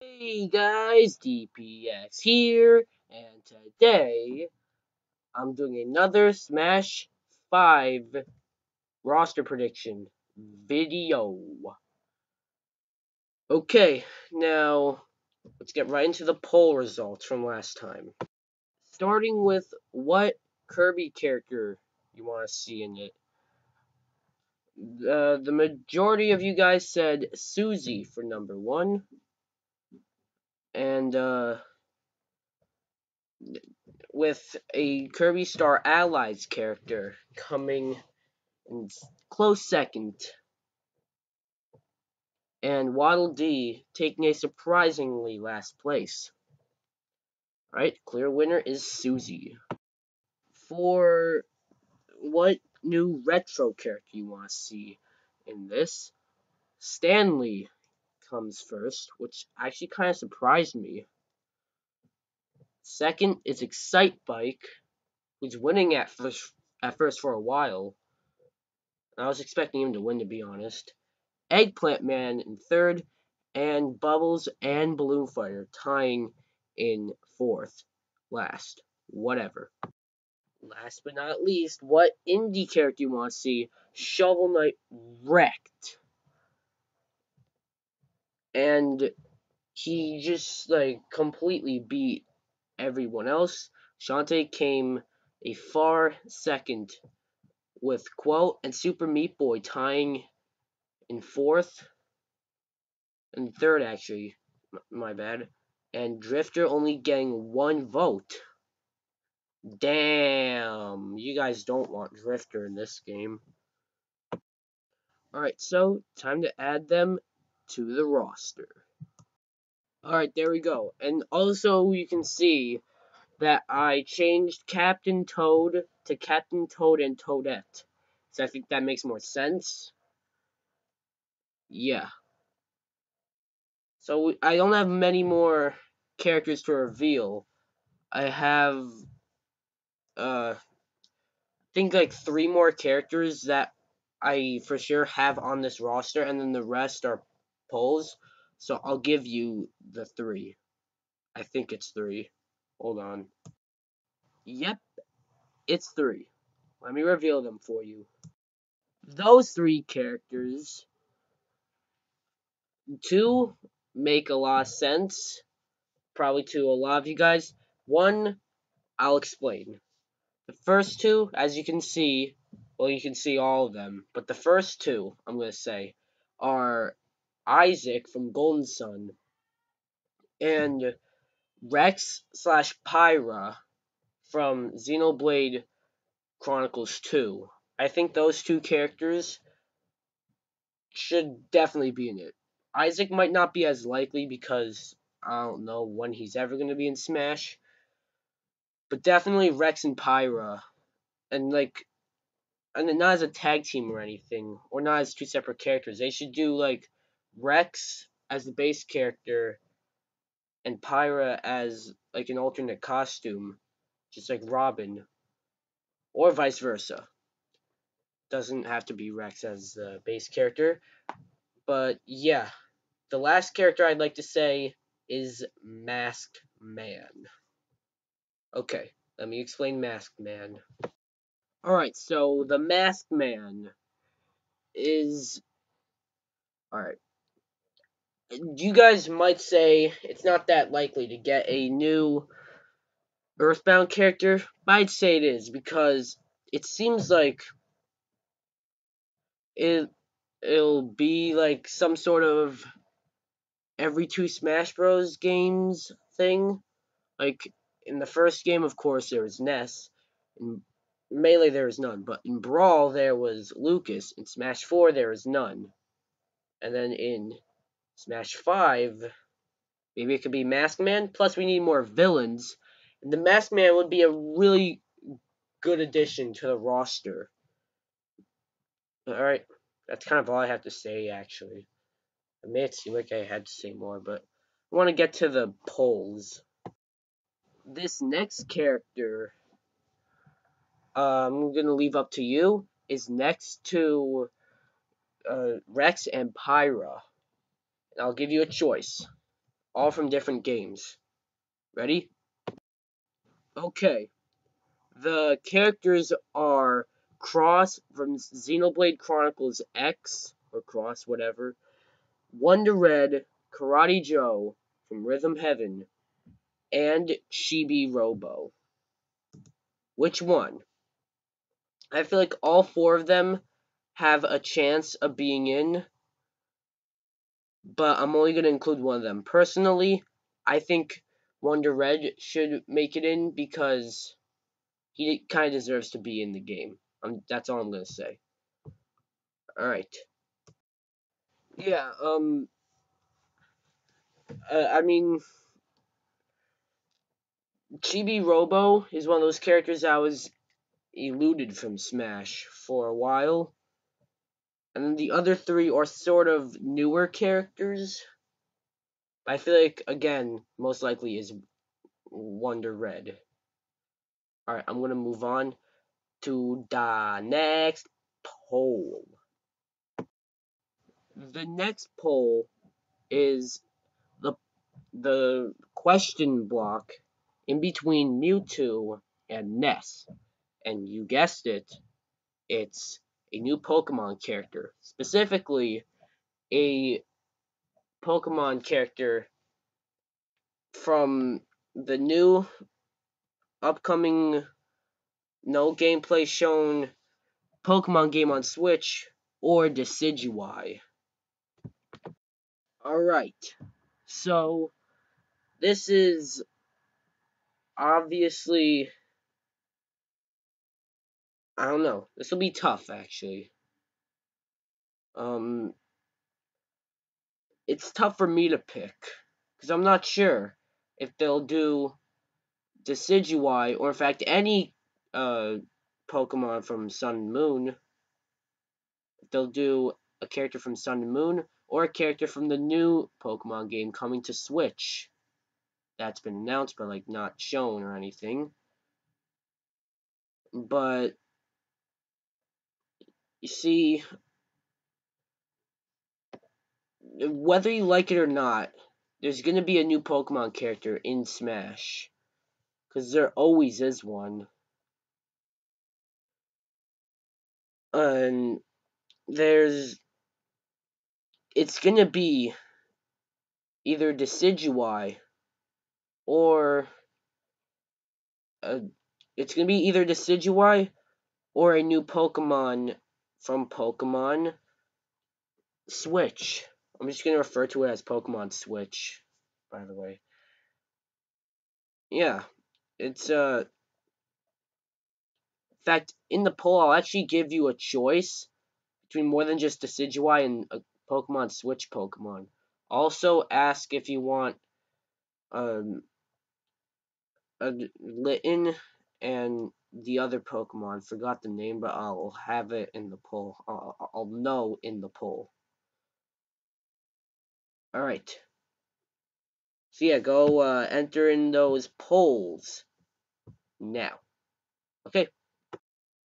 Hey guys, DPX here, and today I'm doing another Smash 5 roster prediction video. Okay, now let's get right into the poll results from last time. Starting with what Kirby character you want to see in it. Uh, the majority of you guys said Susie for number one. And, uh, with a Kirby Star Allies character coming in close second. And Waddle Dee taking a surprisingly last place. Alright, clear winner is Susie. For what new retro character you want to see in this. Stanley comes first, which actually kind of surprised me. Second is Excitebike, who's winning at first, at first for a while. I was expecting him to win, to be honest. Eggplant Man in third, and Bubbles and Balloon Fighter tying in fourth. Last. Whatever. Last but not least, what indie character you want to see? Shovel Knight wrecked. And he just like completely beat everyone else. Shantae came a far second with Quote and Super Meat Boy tying in fourth and third actually, my bad. And Drifter only getting one vote. Damn, you guys don't want Drifter in this game. Alright, so time to add them to the roster. Alright, there we go. And also you can see that I changed Captain Toad to Captain Toad and Toadette. So I think that makes more sense. Yeah. So I don't have many more characters to reveal. I have uh, I think like three more characters that I for sure have on this roster, and then the rest are polls. So I'll give you the three. I think it's three. Hold on. Yep, it's three. Let me reveal them for you. Those three characters, two make a lot of sense, probably to a lot of you guys. One, I'll explain. The first two, as you can see, well, you can see all of them, but the first two, I'm going to say, are Isaac from Golden Sun and Rex slash Pyra from Xenoblade Chronicles 2. I think those two characters should definitely be in it. Isaac might not be as likely because I don't know when he's ever going to be in Smash. But definitely Rex and Pyra. And like and not as a tag team or anything, or not as two separate characters. They should do like Rex as the base character and Pyra as like an alternate costume, just like Robin, or vice versa. Doesn't have to be Rex as the base character, but yeah, the last character I'd like to say is Masked Man. Okay, let me explain Masked Man. Alright, so the Masked Man is. Alright. You guys might say it's not that likely to get a new Earthbound character, but I'd say it is because it seems like it it'll be like some sort of every two Smash Bros games thing. Like in the first game, of course, there was Ness. In Melee, there was none. But in Brawl, there was Lucas. In Smash 4, there was none. And then in Smash 5, maybe it could be Mask Man. Plus, we need more villains. And the Mask Man would be a really good addition to the roster. Alright, that's kind of all I have to say, actually. It may seem like I had to say more, but I want to get to the polls this next character, uh, I'm gonna leave up to you, is next to uh, Rex and Pyra. And I'll give you a choice. all from different games. Ready? Okay. The characters are Cross from Xenoblade Chronicles X, or Cross, whatever, Wonder Red, Karate Joe from Rhythm Heaven, and Chibi Robo. Which one? I feel like all four of them have a chance of being in, but I'm only going to include one of them. Personally, I think Wonder Red should make it in because he kind of deserves to be in the game. Um, that's all I'm going to say. Alright. Yeah, um, uh, I mean, Chibi Robo is one of those characters I was eluded from Smash for a while. And then the other three are sort of newer characters. I feel like, again, most likely is Wonder Red. Alright, I'm going to move on to the next poll. The next poll is the the question block in between Mewtwo and Ness. And you guessed it, it's a new Pokemon character. Specifically, a Pokemon character from the new upcoming no gameplay shown Pokemon game on Switch or Decidueye. Alright, so this is obviously I don't know. This will be tough, actually. Um, it's tough for me to pick because I'm not sure if they'll do Decidueye or, in fact, any uh Pokemon from Sun and Moon. They'll do a character from Sun and Moon or a character from the new Pokemon game coming to Switch. That's been announced, but like not shown or anything. But you see, whether you like it or not, there's going to be a new Pokemon character in Smash. Because there always is one. And there's. It's going to be either Decidueye or. Uh, it's going to be either Decidueye or a new Pokemon from Pokemon Switch. I'm just going to refer to it as Pokemon Switch, by the way. Yeah, it's, uh, in fact, in the poll, I'll actually give you a choice between more than just Decidueye and a Pokemon Switch Pokemon. Also, ask if you want, um, a Litten and the other Pokemon. Forgot the name, but I'll have it in the poll. I'll, I'll know in the poll. Alright. So yeah, go uh, enter in those polls now. Okay.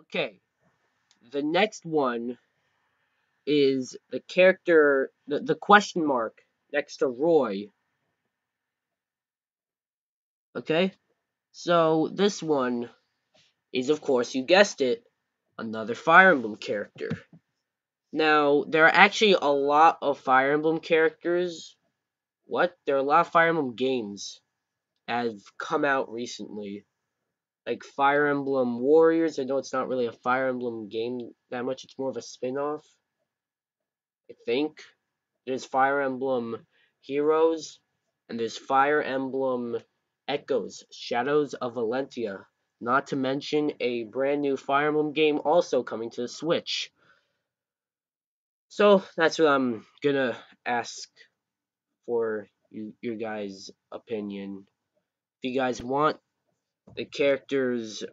Okay. The next one is the character, the, the question mark next to Roy. Okay? So this one is, of course, you guessed it, another Fire Emblem character. Now, there are actually a lot of Fire Emblem characters. What? There are a lot of Fire Emblem games that have come out recently. Like Fire Emblem Warriors, I know it's not really a Fire Emblem game that much, it's more of a spin off. I think. There's Fire Emblem Heroes, and there's Fire Emblem Echoes, Shadows of Valentia. Not to mention a brand new Fire Emblem game also coming to the Switch. So that's what I'm gonna ask for you, your guys' opinion. If you guys want the characters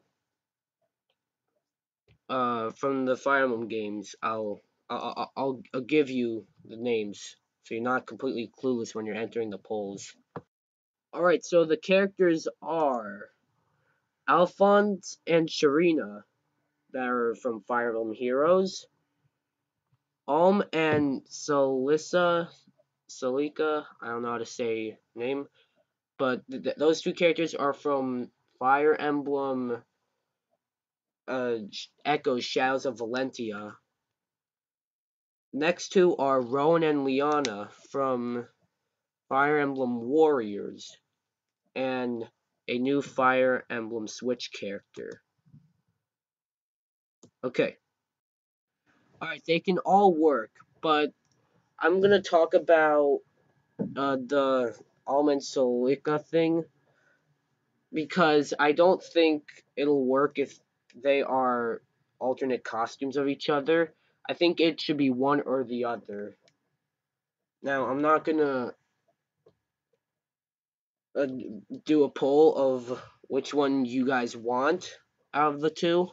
uh, from the Fire Emblem games, I'll, I'll I'll I'll give you the names so you're not completely clueless when you're entering the polls. Alright, so the characters are Alphonse and Sharena that are from Fire Emblem Heroes. Alm and Celissa, Salika, I don't know how to say name, but th th those two characters are from Fire Emblem uh, Echo Shadows of Valentia. Next two are Rowan and Leona from Fire Emblem Warriors and a new Fire Emblem Switch character. Okay. Alright, they can all work, but I'm going to talk about uh, the Alm and Celica thing because I don't think it'll work if they are alternate costumes of each other. I think it should be one or the other. Now, I'm not gonna uh, do a poll of which one you guys want out of the two.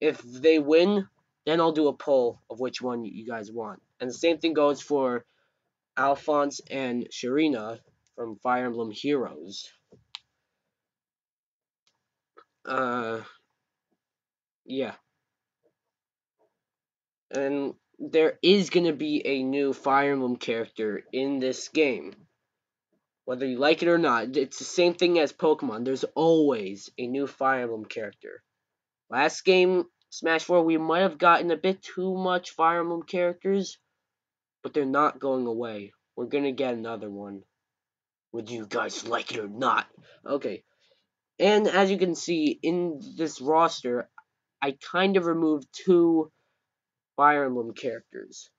If they win, then I'll do a poll of which one you guys want. And the same thing goes for Alphonse and Sharena from Fire Emblem Heroes. Uh, yeah. And there is going to be a new Fire Emblem character in this game. Whether you like it or not, it's the same thing as Pokemon. There's always a new Fire Emblem character. Last game, Smash 4, we might have gotten a bit too much Fire Emblem characters, but they're not going away. We're to get another one. Whether you guys like it or not. Okay, and as you can see in this roster, I kind of removed two Fire Emblem characters,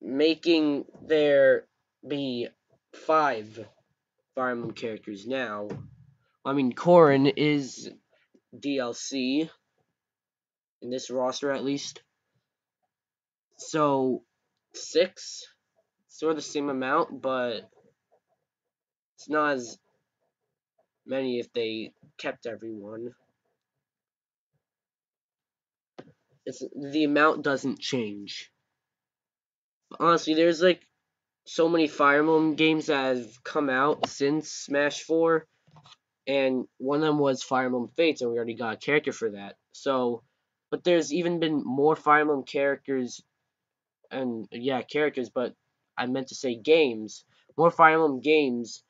making there be five Fire Emblem characters now. I mean, Corrin is DLC in this roster at least. So, six, sort of the same amount, but it's not as many if they kept everyone. It's, the amount doesn't change. Honestly, there's like so many Fire Emblem games that have come out since Smash 4, and one of them was Fire Emblem Fates, and we already got a character for that. So, but there's even been more Fire Emblem characters, and yeah, characters, but I meant to say games. More Fire Emblem games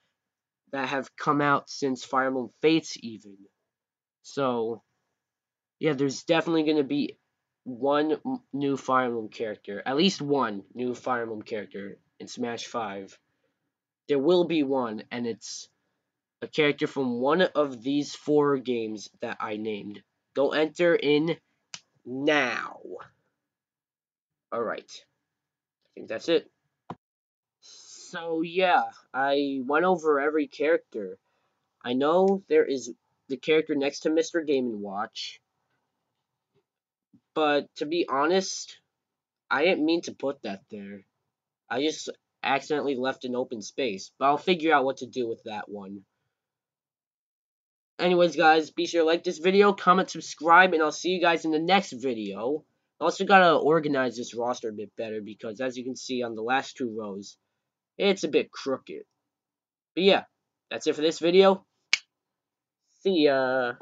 that have come out since Fire Emblem Fates even. So, yeah, there's definitely going to be one new Fire Emblem character, at least one new Fire Emblem character in Smash 5. There will be one, and it's a character from one of these four games that I named. Go enter in now. Alright. I think that's it. So yeah, I went over every character. I know there is the character next to Mr. Game & Watch. But to be honest, I didn't mean to put that there. I just accidentally left an open space. But I'll figure out what to do with that one. Anyways, guys, be sure to like this video, comment, subscribe, and I'll see you guys in the next video. Also gotta organize this roster a bit better because, as you can see on the last two rows, it's a bit crooked. But yeah, that's it for this video. See ya.